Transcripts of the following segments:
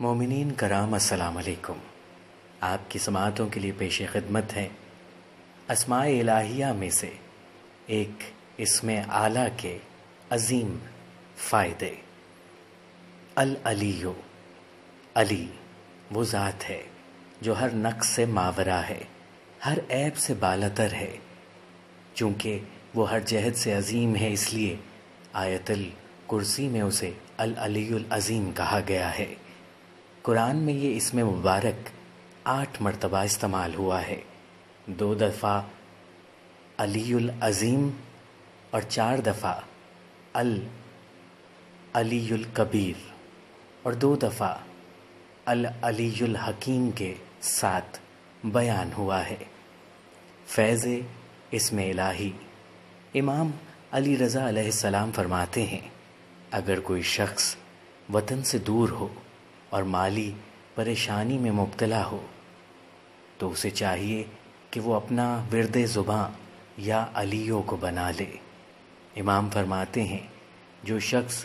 مومنین کرام، السلام علیکم۔ آپ کی سماعتوں کے لیے پیش خدمت ہے اسماء الہیہ میں سے ایک اسم اعلیٰ کے عظیم فائدے۔ العلیو۔ علی وہ ذات ہے جو ہر نقص سے ماورہ ہے، ہر عیب سے بالتر ہے۔ چونکہ وہ ہر جہد سے عظیم ہے، اس لیے آیت الکرسی میں اسے العلی العظیم کہا گیا ہے۔ قرآن میں یہ اسم مبارک آٹھ مرتبہ استعمال ہوا ہے۔ دو دفعہ علی العظیم اور چار دفعہ العلی الکبیر اور دو دفعہ العلی الحکیم کے ساتھ بیان ہوا ہے۔ فیض اسم الہی امام علی رضا علیہ السلام فرماتے ہیں، اگر کوئی شخص وطن سے دور ہو اور مالی پریشانی میں مبتلا ہو، تو اسے چاہیے کہ وہ اپنا ورد زباں یا علیوں کو بنا لے۔ امام فرماتے ہیں، جو شخص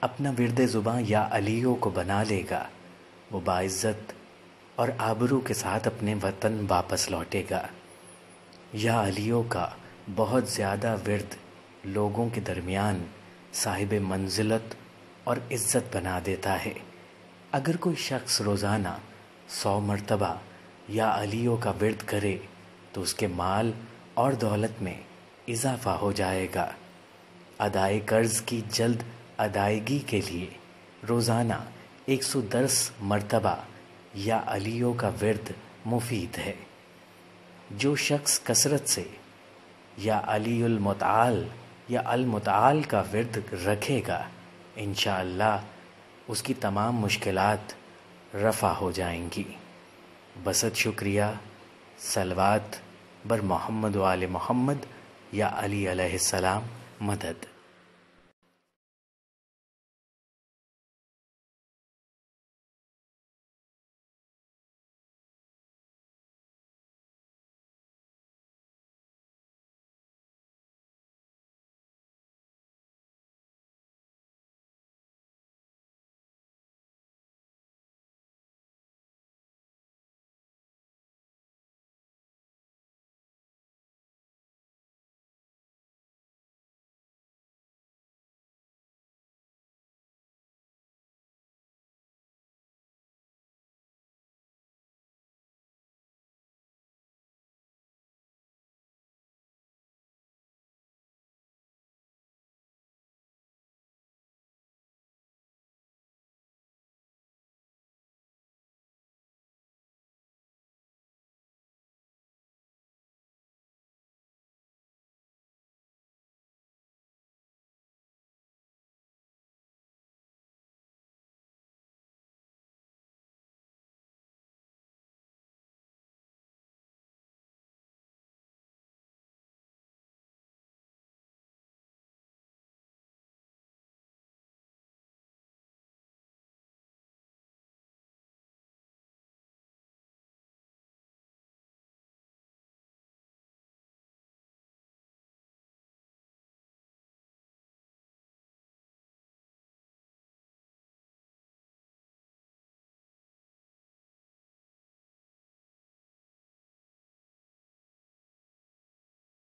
اپنا ورد زباں یا علیوں کو بنا لے گا، وہ باعزت اور آبرو کے ساتھ اپنے وطن واپس لوٹے گا۔ یا علیوں کا بہت زیادہ ورد لوگوں کے درمیان صاحب منزلت اور عزت بنا دیتا ہے۔ اگر کوئی شخص روزانہ سو مرتبہ یا علیوں کا ورد کرے تو اس کے مال اور دولت میں اضافہ ہو جائے گا۔ ادائے قرض کی جلد ادائیگی کے لیے روزانہ ایک سو دس مرتبہ یا علیوں کا ورد مفید ہے۔ جو شخص کثرت سے یا علی المتعال یا المتعال کا ورد رکھے گا، انشاءاللہ اس کی تمام مشکلات رفع ہو جائیں گی۔ بسط شکریہ، سلوات، بر محمد وآل محمد یا علی علیہ السلام، مدد۔